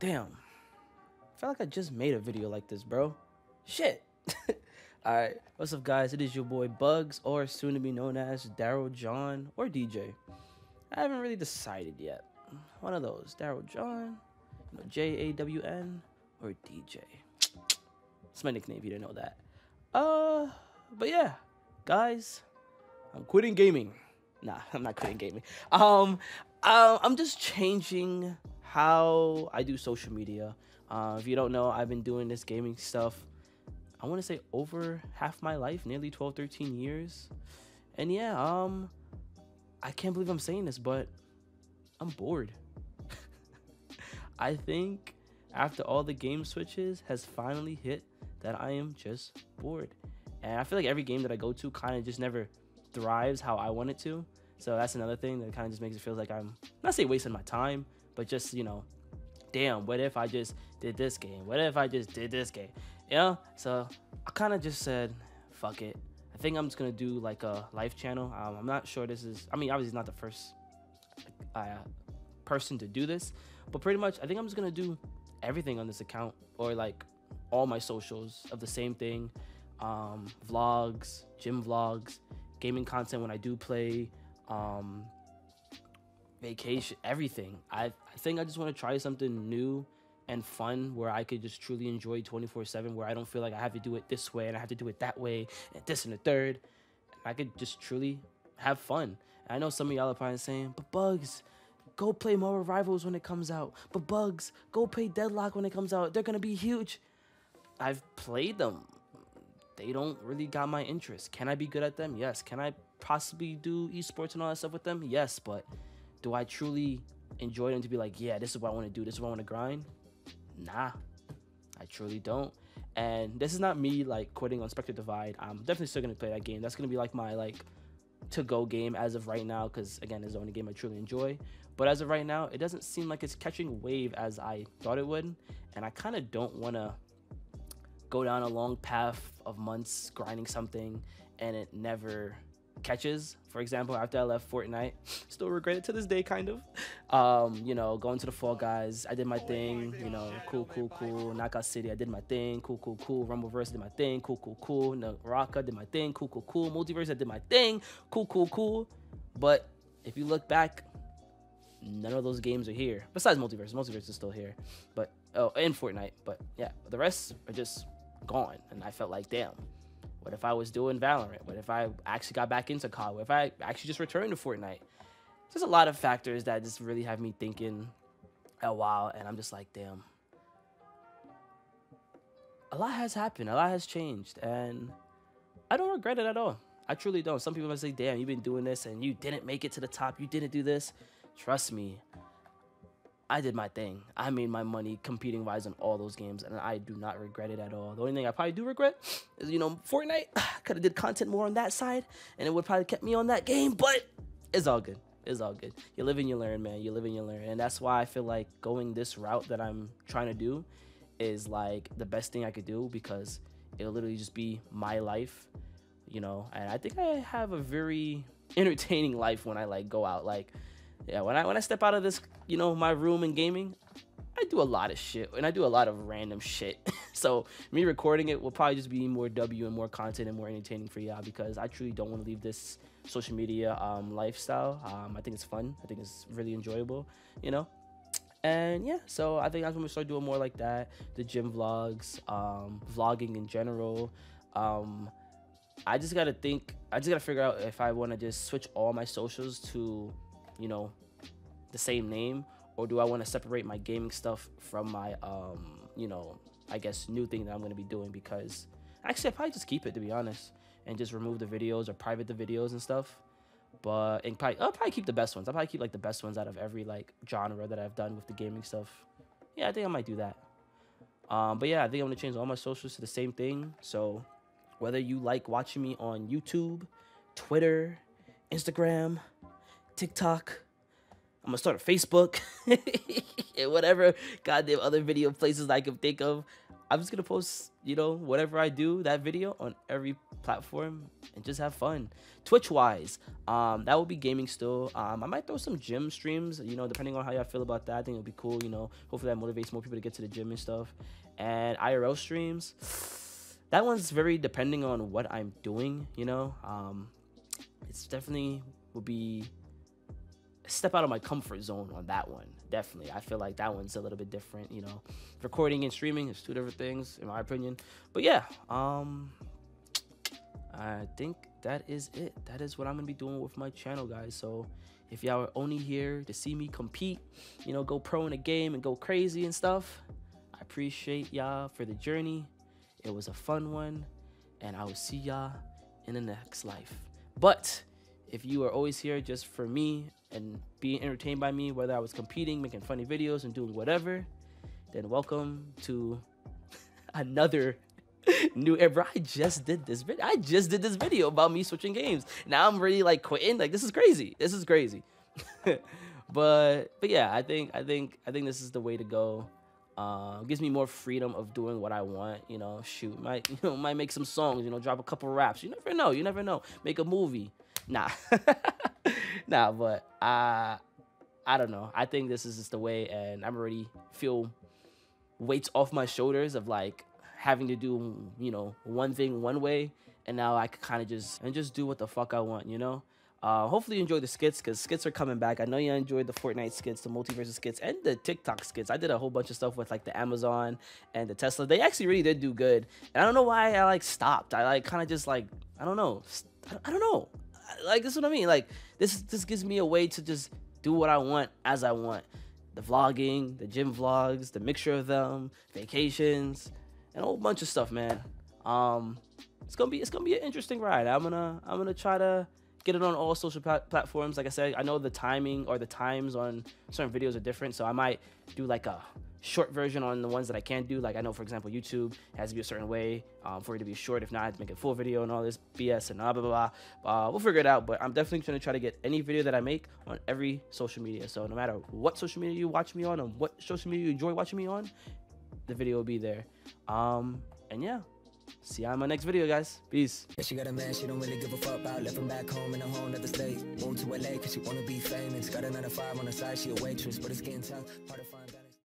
Damn. I feel like I just made a video like this, bro. Shit. Alright, what's up guys? It is your boy Bugz, or soon to be known as Daryl John, or DJ. I haven't really decided yet. One of those. Daryl John, you know, J-A-W-N, or DJ. It's my nickname if you didn't know that. Uh, but yeah, guys, I'm quitting gaming. Nah, I'm not quitting gaming. Um, uh, I'm just changing how I do social media. Uh, if you don't know, I've been doing this gaming stuff I want to say over half my life, nearly 12, 13 years. And yeah, um, I can't believe I'm saying this, but I'm bored. I think after all the game switches has finally hit that I am just bored. And I feel like every game that I go to kind of just never thrives how I want it to. So that's another thing that kind of just makes it feel like I'm not say wasting my time, but just, you know, damn, what if I just did this game? What if I just did this game? You know? So I kind of just said, fuck it. I think I'm just gonna do like a live channel. Um, I'm not sure this is. I mean, obviously, not the first uh, person to do this, but pretty much, I think I'm just gonna do everything on this account or like all my socials of the same thing. Um, vlogs, gym vlogs, gaming content when I do play, um, vacation, everything. I, I think I just want to try something new and fun where I could just truly enjoy 24 7, where I don't feel like I have to do it this way and I have to do it that way and this and the third. I could just truly have fun. And I know some of y'all are probably saying, but Bugz, go play Marvel Rivals when it comes out. But Bugz, go play Deadlock when it comes out. They're going to be huge. I've played them. They don't really got my interest. Can I be good at them? Yes. Can I possibly do esports and all that stuff with them? Yes. But do I truly enjoy them to be like, yeah, this is what I want to do. This is what I want to grind? Nah, I truly don't. And this is not me like quitting on Spectre Divide. I'm definitely still gonna play that game. That's gonna be like my like to go game as of right now because again it's the only game i truly enjoy but as of right now it doesn't seem like it's catching wave as i thought it would and i kind of don't want to go down a long path of months grinding something and it never catches. For example, after I left Fortnite, still regret it to this day, kind of. Um, you know, going to the Fall Guys, I did my thing. You know, cool, cool, cool. Knockout City, I did my thing. Cool, cool, cool. Rumbleverse, did my thing. Cool, cool, cool. Naraka, did my thing. Cool, cool, cool. Multiverse, I did my thing. Cool, cool, cool. But if you look back, none of those games are here. Besides Multiverse, Multiverse is still here. But oh, and Fortnite. But yeah, the rest are just gone. And I felt like, damn what if I was doing Valorant? What if I actually got back into COD? What if I actually just returned to Fortnite? There's a lot of factors that just really have me thinking a while, and I'm just like, damn. A lot has happened. A lot has changed, and I don't regret it at all. I truly don't. Some people might say, damn, you've been doing this and you didn't make it to the top. You didn't do this. Trust me, I did my thing. I made my money competing wise in all those games, and I do not regret it at all. The only thing I probably do regret is, you know, Fortnite. Could have did content more on that side, and it would probably kept me on that game. But it's all good. It's all good. You live and you learn, man. You live and you learn, and that's why I feel like going this route that I'm trying to do is like the best thing I could do because it'll literally just be my life, you know. And I think I have a very entertaining life when I like go out, like yeah, when I when I step out of this, you know, my room and gaming, I do a lot of shit and I do a lot of random shit. so me recording it will probably just be more W and more content and more entertaining for y'all because I truly don't want to leave this social media um, lifestyle. Um, I think it's fun. I think it's really enjoyable, you know. And yeah, so I think I'm gonna start doing more like that. The gym vlogs, um, vlogging in general. Um, I just gotta think. I just gotta figure out if I want to just switch all my socials to you know, the same name, or do I want to separate my gaming stuff from my, um, you know, I guess new thing that I'm going to be doing? Because actually, I probably just keep it to be honest, and just remove the videos or private the videos and stuff. But and probably I'll probably keep the best ones. I'll probably keep like the best ones out of every like genre that I've done with the gaming stuff. Yeah, I think I might do that. Um, but yeah, I think I'm gonna change all my socials to the same thing. So whether you like watching me on YouTube, Twitter, Instagram, TikTok. I'm gonna start a Facebook and whatever goddamn other video places I can think of. I'm just gonna post, you know, whatever I do, that video on every platform and just have fun. Twitch wise, um, that will be gaming still. Um, I might throw some gym streams, you know, depending on how y'all feel about that. I think it'll be cool, you know. Hopefully that motivates more people to get to the gym and stuff. And IRL streams, that one's very depending on what I'm doing, you know. Um, it's definitely will be step out of my comfort zone on that one. Definitely. I feel like that one's a little bit different, you know. Recording and streaming is two different things in my opinion. But yeah, um I think that is it. That is what I'm going to be doing with my channel, guys. So, if y'all are only here to see me compete, you know, go pro in a game and go crazy and stuff, I appreciate y'all for the journey. It was a fun one, and I will see y'all in the next life. But if you are always here just for me and being entertained by me, whether I was competing, making funny videos, and doing whatever, then welcome to another new era. I just did this video. I just did this video about me switching games. Now I'm really like quitting. Like this is crazy. This is crazy. but but yeah, I think I think I think this is the way to go. Uh, gives me more freedom of doing what I want. You know, shoot, might you know might make some songs. You know, drop a couple raps. You never know. You never know. Make a movie. Nah, nah. But uh, I don't know. I think this is just the way, and I'm already feel weights off my shoulders of like having to do you know one thing one way, and now I can kind of just and just do what the fuck I want. You know. Uh, hopefully you enjoy the skits because skits are coming back. I know you enjoyed the Fortnite skits, the multiverse skits, and the TikTok skits. I did a whole bunch of stuff with like the Amazon and the Tesla. They actually really did do good. And I don't know why I like stopped. I like kind of just like I don't know. I don't know. Like this is what I mean. Like this this gives me a way to just do what I want as I want. The vlogging, the gym vlogs, the mixture of them, vacations, and a whole bunch of stuff, man. Um, it's gonna be it's gonna be an interesting ride. I'm gonna I'm gonna try to get it on all social platforms. Like I said, I know the timing or the times on certain videos are different, so I might do like a short version on the ones that I can't do. Like I know, for example, YouTube has to be a certain way um, for it to be short. If not, I have to make a full video and all this BS and blah blah blah. blah. Uh, we'll figure it out. But I'm definitely gonna try to get any video that I make on every social media. So no matter what social media you watch me on, and what social media you enjoy watching me on, the video will be there. Um, and yeah. See you on my next video, guys. Peace. Yeah, she got a man she don't really give a fuck about. Him back home in a whole nother state. Moved to LA cause she wanna be famous. Got another five on the side, she a waitress, but it's getting tough. Hard to find